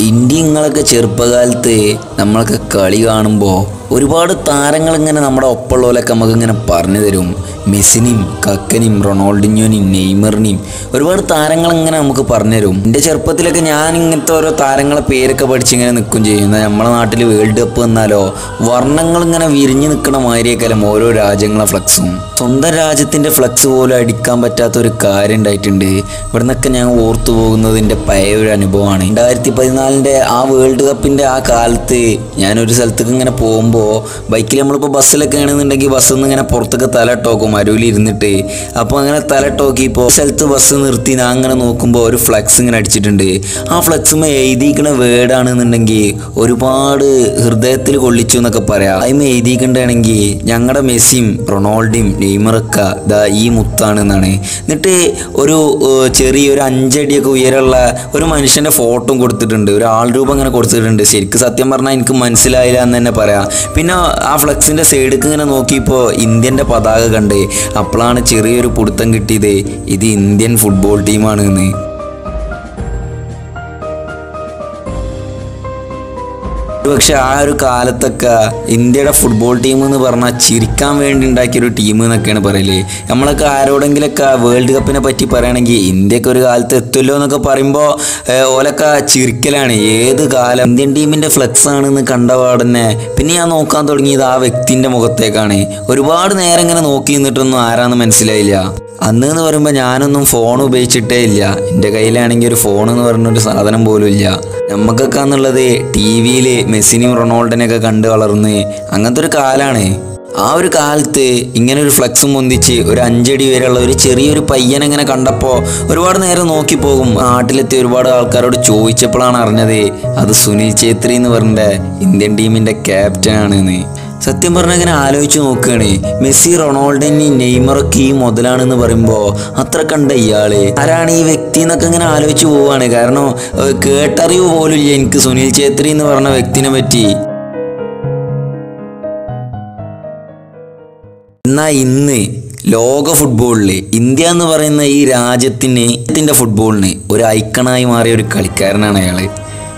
ഇന്ത്യങ്ങളൊക്കെ ചെറുപ്പകാലത്ത് നമ്മളൊക്കെ കളി കാണുമ്പോൾ ഒരുപാട് താരങ്ങൾ ഇങ്ങനെ നമ്മുടെ ഒപ്പമുള്ളവരൊക്കെ നമുക്ക് ഇങ്ങനെ പറഞ്ഞു തരും. മെസ്സിനെയും കക്കനെയും റൊണാൾഡിനോനെയും നെയ്മറിനെയും ഒരുപാട് താരങ്ങൾ ഇങ്ങനെ നമുക്ക് പറഞ്ഞു തരും. എന്റെ ചെറുപ്പത്തിലൊക്കെ ഞാൻ ഇങ്ങനത്തെ ഓരോ താരങ്ങളെ പേരൊക്കെ പഠിച്ച് ഇങ്ങനെ നിൽക്കും ചെയ്യുന്ന നമ്മുടെ നാട്ടിൽ വേൾഡ് കപ്പ് വന്നാലോ വർണങ്ങൾ ഇങ്ങനെ വിരിഞ്ഞു നിൽക്കണ മാതിരിയൊക്കെല്ലാം ഓരോ രാജ്യങ്ങളെ ഫ്ലക്സും സ്വന്തം രാജ്യത്തിന്റെ ഫ്ലക്സ് പോലും അടിക്കാൻ പറ്റാത്ത ഒരു കാര്യം ഉണ്ടായിട്ടുണ്ട്. ഇവിടെ നിന്നൊക്കെ ഞാൻ ഓർത്തു പോകുന്നതിന്റെ പഴയ ഒരു അനുഭവമാണ്. രണ്ടായിരത്തി പതിനാലിന്റെ ആ വേൾഡ് കപ്പിന്റെ ആ കാലത്ത് ഞാനൊരു സ്ഥലത്തേക്ക് ഇങ്ങനെ പോകുമ്പോൾ ബൈക്കിൽ നമ്മളിപ്പോൾ ബസ്സിലൊക്കെ ആണെന്നുണ്ടെങ്കിൽ ബസ്സിൽ നിന്ന് ഇങ്ങനെ പുറത്തൊക്കെ തല ടോക്കും അരുവിൽ ഇരുന്നിട്ട്. അപ്പോൾ അങ്ങനെ തല ടോക്കിയപ്പോൾ സ്ഥലത്ത് ബസ് നിർത്തി ഞാൻ അങ്ങനെ നോക്കുമ്പോൾ ഒരു ഫ്ലക്സ് ഇങ്ങനെ അടിച്ചിട്ടുണ്ട്. ആ ഫ്ലക്സുമേ എഴുതിയിരിക്കുന്ന വേർഡാണെന്നുണ്ടെങ്കിൽ ഒരുപാട് ഹൃദയത്തിൽ കൊള്ളിച്ചു എന്നൊക്കെ പറയാം. അതിമ എഴുതിയിക്കണ്ടാണെങ്കിൽ ഞങ്ങളുടെ മെസ്സിയും റൊണാൾഡോയും നെയ്മറൊക്കെ ദാ ഈ മുത്താണ് എന്നാണ്. എന്നിട്ട് ഒരു ചെറിയ ചെറിയൊരു അഞ്ചടിയൊക്കെ ഉയരമുള്ള ഒരു മനുഷ്യന്റെ ഫോട്ടോ കൊടുത്തിട്ടുണ്ട്. ഒരു ആൾ രൂപം അങ്ങനെ കൊടുത്തിട്ടുണ്ട്. ശരിക്കും സത്യം പറഞ്ഞാൽ എനിക്ക് മനസ്സിലായില്ല എന്ന് തന്നെ പറയാം. പിന്നെ ആ ഫ്ലക്സിന്റെ സൈഡിലേക്ക് ഇങ്ങനെ നോക്കിയപ്പോൾ ഇന്ത്യന്റെ പതാക കണ്ട്. അപ്പോഴാണ് ചെറിയൊരു പിടുത്തം കിട്ടിയത്. ഇത് ഇന്ത്യൻ ഫുട്ബോൾ ടീമാണ് എന്ന് പക്ഷെ ആ ഒരു കാലത്തൊക്കെ ഇന്ത്യയുടെ ഫുട്ബോൾ ടീം എന്ന് പറഞ്ഞാൽ ചിരിക്കാൻ വേണ്ടി ഉണ്ടാക്കിയ ഒരു ടീം എന്നൊക്കെയാണ് പറയൽ. നമ്മളൊക്കെ ആരോടെങ്കിലൊക്കെ വേൾഡ് കപ്പിനെ പറ്റി പറയുകയാണെങ്കിൽ ഇന്ത്യയ്ക്ക് ഒരു കാലത്ത് എത്തുമല്ലോ എന്നൊക്കെ പറയുമ്പോൾ ഓലൊക്കെ ചിരിക്കലാണ്. ഏത് കാലം ഇന്ത്യൻ ടീമിന്റെ ഫ്ലെക്സ് ആണെന്ന് കണ്ട പാടന്നെ പിന്നെ ഞാൻ നോക്കാൻ തുടങ്ങിയത് ആ വ്യക്തിന്റെ മുഖത്തേക്കാണ്. ഒരുപാട് നേരം ഇങ്ങനെ നോക്കി നിന്നിട്ടൊന്നും ആരാന്ന് മനസ്സിലായില്ല. അന്ന് എന്ന് പറയുമ്പോൾ ഞാനൊന്നും ഫോൺ ഉപയോഗിച്ചിട്ടേ ഇല്ല. എന്റെ കയ്യിലാണെങ്കിൽ ഒരു ഫോൺ എന്ന് പറഞ്ഞൊരു സാധനം പോലും ഇല്ല. നമുക്കൊക്കെ എന്നുള്ളത് ടി വിയിൽ മെസ്സിനെയും റൊണാൾഡോനെയൊക്കെ കണ്ട് വളർന്ന് അങ്ങനത്തെ ഒരു കാലാണ്. ആ ഒരു കാലത്ത് ഇങ്ങനെ ഒരു ഫ്ലക്സും പൊന്തിച്ച് ഒരു അഞ്ചടി വരെയുള്ള ഒരു ചെറിയൊരു പയ്യൻ ഇങ്ങനെ കണ്ടപ്പോൾ ഒരുപാട് നേരം നോക്കി പോകും. നാട്ടിലെത്തി ഒരുപാട് ആൾക്കാരോട് ചോദിച്ചപ്പോഴാണ് അറിഞ്ഞത് അത് സുനിൽ ഛേത്രി എന്ന് പറഞ്ഞ ഇന്ത്യൻ ടീമിന്റെ ക്യാപ്റ്റൻ ആണെന്ന്. സത്യം പറഞ്ഞാൽ ഇങ്ങനെ ആലോചിച്ച് നോക്കുകയാണ് മെസ്സി റൊണാൾഡോ നെയ്മറൊക്കെ ഈ മുതലാണെന്ന് പറയുമ്പോൾ അത്ര കണ്ട ഇയാൾ. ആരാണ് ഈ വ്യക്തി എന്നൊക്കെ ഇങ്ങനെ ആലോചിച്ച് പോവാണ്. കാരണം കേട്ടറിവ് പോലും ഇല്ല എനിക്ക് സുനിൽ ഛേത്രി എന്ന് പറഞ്ഞ വ്യക്തിനെ പറ്റി. എന്നാൽ ഇന്ന് ലോക ഫുട്ബോളിൽ ഇന്ത്യ എന്ന് പറയുന്ന ഈ രാജ്യത്തിന് ഫുട്ബോളിന് ഒരു ഐക്കണായി മാറിയ ഒരു കളിക്കാരനാണ് അയാൾ.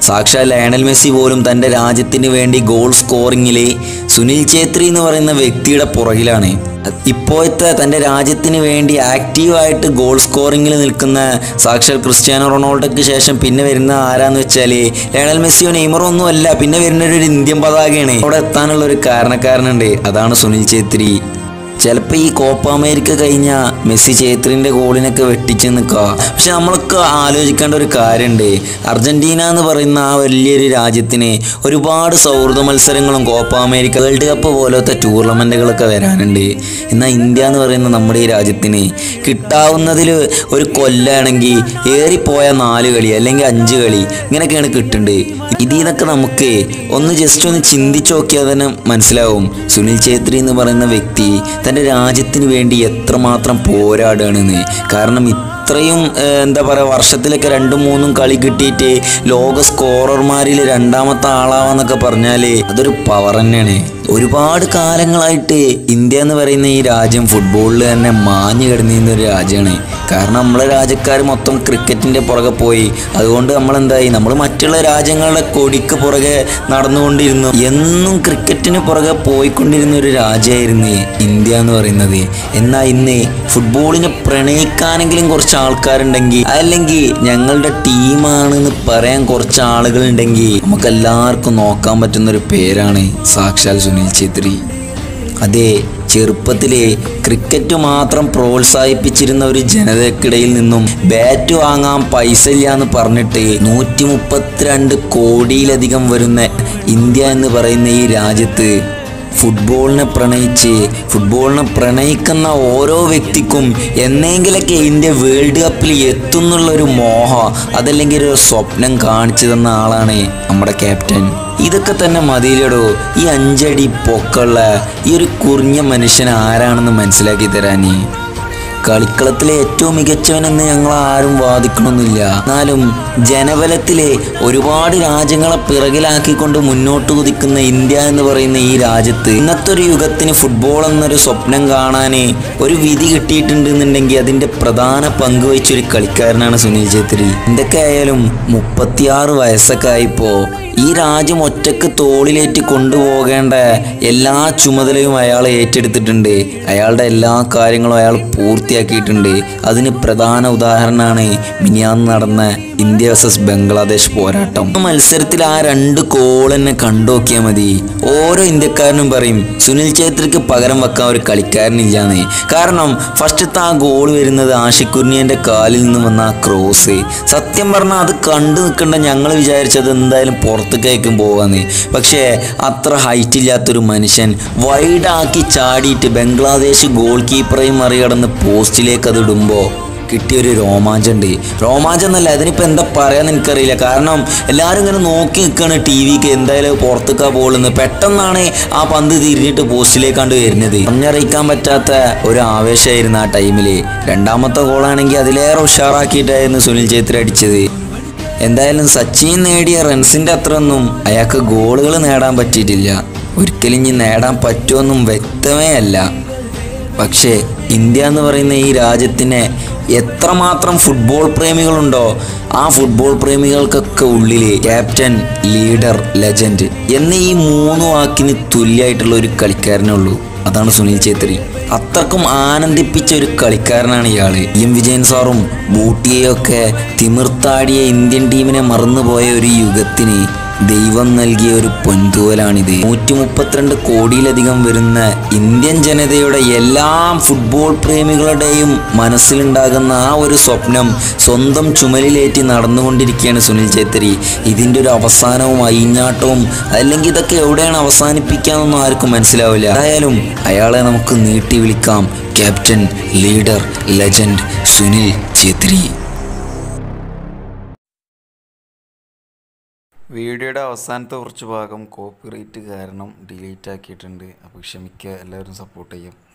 സാക്ഷാൽ ലയണൽ മെസ്സി പോലും തന്റെ രാജ്യത്തിന് വേണ്ടി ഗോൾ സ്കോറിങ്ങിലെ സുനിൽ ഛേത്രി എന്ന് പറയുന്ന വ്യക്തിയുടെ പുറകിലാണ്. ഇപ്പോഴത്തെ തന്റെ രാജ്യത്തിന് വേണ്ടി ആക്റ്റീവായിട്ട് ഗോൾ സ്കോറിങ്ങിൽ നിൽക്കുന്ന സാക്ഷാൽ ക്രിസ്ത്യാനോ റൊണാൾഡോയ്ക്ക് ശേഷം പിന്നെ വരുന്ന ആരാന്ന് വെച്ചാൽ ലയണൽ മെസ്സിയോ നെയ്മറോ ഒന്നും അല്ല പിന്നെ വരുന്ന ഒരു ഇന്ത്യൻ പതാകയാണ്. അവിടെ എത്താനുള്ള ഒരു കാരണക്കാരനുണ്ട്. അതാണ് സുനിൽ ഛേത്രി. ചിലപ്പോൾ ഈ കോപ്പ അമേരിക്ക കഴിഞ്ഞ മെസ്സി ചേത്രിന്റെ ഗോളിനൊക്കെ വെട്ടിച്ച് നിൽക്കുക പക്ഷെ നമ്മളൊക്കെ ആലോചിക്കേണ്ട ഒരു കാര്യമുണ്ട് അർജന്റീന എന്ന് പറയുന്ന ആ വലിയൊരു രാജ്യത്തിന് ഒരുപാട് സൗഹൃദ മത്സരങ്ങളും കോപ്പ അമേരിക്ക വേൾഡ് കപ്പ് പോലത്തെ ടൂർണമെന്റുകളൊക്കെ വരാനുണ്ട്. എന്നാൽ ഇന്ത്യ എന്ന് പറയുന്ന നമ്മുടെ ഈ രാജ്യത്തിന് കിട്ടാവുന്നതിൽ ഒരു കൊല്ലാണെങ്കിൽ ഏറിപ്പോയ നാല് കളി അല്ലെങ്കിൽ അഞ്ച് കളി ഇങ്ങനെയൊക്കെയാണ് കിട്ടുന്നത് ഇതിൽ നിന്നൊക്കെ നമുക്ക് ഒന്ന് ജസ്റ്റ് ഒന്ന് ചിന്തിച്ചു നോക്കിയാൽ തന്നെ മനസ്സിലാവും. സുനിൽ ഛേത്രി എന്ന് പറയുന്ന വ്യക്തി തന്റെ രാജ്യത്തിന് വേണ്ടി എത്രമാത്രം പോരാടുകയാണെന്ന്. കാരണം ഇത്രയും എന്താ പറയുക വർഷത്തിലൊക്കെ രണ്ടും മൂന്നും കളി കിട്ടിയിട്ട് ലോക സ്കോറർമാരിൽ രണ്ടാമത്തെ ആളാവാന്നൊക്കെ പറഞ്ഞാൽ അതൊരു പവർ തന്നെയാണ്. ഒരുപാട് കാലങ്ങളായിട്ട് ഇന്ത്യ എന്ന് പറയുന്ന ഈ രാജ്യം ഫുട്ബോളിൽ തന്നെ മാഞ്ഞു കിടന്നിരുന്ന ഒരു രാജ്യമാണ്. കാരണം നമ്മളെ രാജ്യക്കാർ മൊത്തം ക്രിക്കറ്റിന്റെ പുറകെ പോയി. അതുകൊണ്ട് നമ്മൾ എന്തായി നമ്മൾ മറ്റുള്ള രാജ്യങ്ങളുടെ കൊടിക്ക് പുറകെ നടന്നുകൊണ്ടിരുന്നു. എന്നും ക്രിക്കറ്റിന് പുറകെ പോയിക്കൊണ്ടിരുന്ന ഒരു രാജ്യമായിരുന്നു ഇന്ത്യ എന്ന് പറയുന്നത്. എന്നാൽ ഇന്ന് ഫുട്ബോളിനെ പ്രണയിക്കാനെങ്കിലും കുറച്ച് ആൾക്കാരുണ്ടെങ്കിൽ അല്ലെങ്കിൽ ഞങ്ങളുടെ ടീമാണ് എന്ന് പറയാൻ കുറച്ച് ആളുകൾ ഉണ്ടെങ്കിൽ നമുക്ക് എല്ലാവർക്കും നോക്കാൻ പറ്റുന്ന ഒരു പേരാണ് സാക്ഷാൽ സുനിൽ ഛേത്രി. അതെ ചെറുപ്പത്തിലെ ക്രിക്കറ്റ് മാത്രം പ്രോത്സാഹിപ്പിച്ചിരുന്ന ഒരു ജനതക്കിടയിൽ നിന്നും ബാറ്റ് വാങ്ങാൻ പൈസ ഇല്ല എന്ന് പറഞ്ഞിട്ട് നൂറ്റി മുപ്പത്തിരണ്ട് കോടിയിലധികം വരുന്ന ഇന്ത്യ എന്ന് പറയുന്ന ഈ രാജ്യത്ത് ഫുട്ബോളിനെ പ്രണയിച്ച് ഫുട്ബോളിനെ പ്രണയിക്കുന്ന ഓരോ വ്യക്തിക്കും എന്നെങ്കിലൊക്കെ ഇന്ത്യ വേൾഡ് കപ്പിൽ എത്തുന്നുള്ളൊരു മോഹം അതല്ലെങ്കിൽ ഒരു സ്വപ്നം കാണിച്ചു തന്ന ആളാണ് നമ്മുടെ ക്യാപ്റ്റൻ ഇതൊക്കെ തന്നെ മതിയിലടോ ഈ അഞ്ചടി പൊക്കുള്ള ഈ ഒരു കുറിഞ്ഞ മനുഷ്യൻ ആരാണെന്ന് മനസ്സിലാക്കി തരാനേ. കളിക്കളത്തിലെ ഏറ്റവും മികച്ചവനെന്ന് ഞങ്ങൾ ആരും വാദിക്കണമെന്നില്ല എന്നാലും ജനബലത്തിലെ ഒരുപാട് രാജ്യങ്ങളെ പിറകിലാക്കിക്കൊണ്ട് മുന്നോട്ട് കുതിക്കുന്ന ഇന്ത്യ എന്ന് പറയുന്ന ഈ രാജ്യത്ത് ഇന്നത്തെ ഒരു യുഗത്തിന് ഫുട്ബോൾ എന്നൊരു സ്വപ്നം കാണാൻ ഒരു വിധി കിട്ടിയിട്ടുണ്ടെന്നുണ്ടെങ്കിൽ അതിന്റെ പ്രധാന പങ്ക് വഹിച്ചൊരു കളിക്കാരനാണ് സുനിൽ ഛേത്രി. എന്തൊക്കെ ആയാലും മുപ്പത്തിയാറ് വയസ്സൊക്കെ ആയിപ്പോ ഈ രാജ്യം ഒറ്റയ്ക്ക് തോളിലേറ്റ് കൊണ്ടുപോകേണ്ട എല്ലാ ചുമതലയും അയാൾ ഏറ്റെടുത്തിട്ടുണ്ട്. അയാളുടെ എല്ലാ കാര്യങ്ങളും അയാൾ പൂർത്തിയാക്കിയിട്ടുണ്ട്. അതിന് പ്രധാന ഉദാഹരണമാണ് മിനിയാന്ന് നടന്ന ഇന്ത്യ വേഴ്സസ് ബംഗ്ലാദേശ് പോരാട്ടം. മത്സരത്തിൽ ആ രണ്ട് കോൾ തന്നെ കണ്ടുനോക്കിയാൽ മതി. ഓരോ ഇന്ത്യക്കാരനും പറയും സുനിൽ ഛേത്രിക്ക് പകരം വെക്കാൻ ഒരു കളിക്കാരനില്ലാന്ന്. കാരണം ഫസ്റ്റത്തെ ആ ഗോൾ വരുന്നത് ആഷിഖ് കുർണിയന്റെ കാലിൽ നിന്ന് വന്ന ആ ക്രോസ് സത്യം പറഞ്ഞാൽ അത് കണ്ടു നിൽക്കേണ്ട ഞങ്ങൾ വിചാരിച്ചത് എന്തായാലും പുറത്തേക്കും പോകാന്ന്. പക്ഷേ അത്ര ഹൈറ്റ് ഇല്ലാത്തൊരു മനുഷ്യൻ വൈഡാക്കി ചാടിയിട്ട് ബംഗ്ലാദേശ് ഗോൾ കീപ്പറേയും മറികടന്ന് പോസ്റ്റിലേക്ക് അത് ഇടുമ്പോൾ കിട്ടിയൊരു രോമാഞ്ചുണ്ട് രോമാഞ്ചം എന്നല്ല അതിനിപ്പോൾ എന്താ പറയാന്ന് എനിക്കറിയില്ല. കാരണം എല്ലാവരും ഇങ്ങനെ നോക്കി നിൽക്കുകയാണ് ടി വിക്ക് എന്തായാലും പുറത്തേക്കാ പോകുന്നത് പെട്ടെന്നാണ് ആ പന്ത് തിരിഞ്ഞിട്ട് പോസ്റ്റിലേക്കാണ്ട് വരുന്നത്. പറഞ്ഞറിയിക്കാൻ പറ്റാത്ത ഒരു ആവേശമായിരുന്നു ആ ടൈമിൽ രണ്ടാമത്തെ ഗോളാണെങ്കിൽ അതിലേറെ ഉഷാറാക്കിയിട്ടായിരുന്നു സുനിൽ ഛേത്രി അടിച്ചത്. എന്തായാലും സച്ചിൻ നേടിയ റൺസിന്റെ അത്രയൊന്നും അയാൾക്ക് ഗോളുകൾ നേടാൻ പറ്റിയിട്ടില്ല. ഒരിക്കലും ഇനി നേടാൻ പറ്റുമെന്നും വ്യക്തമേ അല്ല. പക്ഷേ ഇന്ത്യ എന്ന് പറയുന്ന ഈ രാജ്യത്തിന് എത്രമാത്രം ഫുട്ബോൾ പ്രേമികളുണ്ടോ ആ ഫുട്ബോൾ പ്രേമികൾക്കൊക്കെ ഉള്ളിൽ ക്യാപ്റ്റൻ ലീഡർ ലെജൻഡ് എന്ന ഈ മൂന്ന് വാക്കിന് തുല്യമായിട്ടുള്ള ഒരു കളിക്കാരനേ ഉള്ളൂ. അതാണ് സുനിൽ ഛേത്രി. അത്രക്കും ആനന്ദിപ്പിച്ച ഒരു കളിക്കാരനാണ് ഇയാൾ എം വിജയൻ സാറും ബൂട്ടിയെയൊക്കെ തിമിർത്താടിയ ഇന്ത്യൻ ടീമിനെ മറന്നുപോയ ഒരു യുഗത്തിന് ദൈവം നൽകിയ ഒരു പൊൻതൂവലാണിത് നൂറ്റി മുപ്പത്തിരണ്ട് കോടിയിലധികം വരുന്ന ഇന്ത്യൻ ജനതയുടെ എല്ലാ ഫുട്ബോൾ പ്രേമികളുടെയും മനസ്സിലുണ്ടാകുന്ന ആ ഒരു സ്വപ്നം സ്വന്തം ചുമലിലേറ്റി നടന്നുകൊണ്ടിരിക്കുകയാണ് സുനിൽ ഛേത്രി. ഇതിന്റെ ഒരു അവസാനവും അയിഞ്ഞാട്ടവും അല്ലെങ്കിൽ ഇതൊക്കെ എവിടെയാണ് അവസാനിപ്പിക്കാമെന്നൊന്നും ആർക്കും മനസ്സിലാവില്ല. എന്തായാലും അയാളെ നമുക്ക് നീട്ടി വിളിക്കാം. Captain leader legend Sunil Chhetri. വീഡിയോയുടെ അവസാനത്തെ കുറച്ച് ഭാഗം കോപ്പിറൈറ്റ് കാരണം ഡിലീറ്റ് ആക്കിയിട്ടുണ്ട്. അപ്പോൾ ക്ഷമിക്കുക. എല്ലാവരും സപ്പോർട്ട് ചെയ്യും.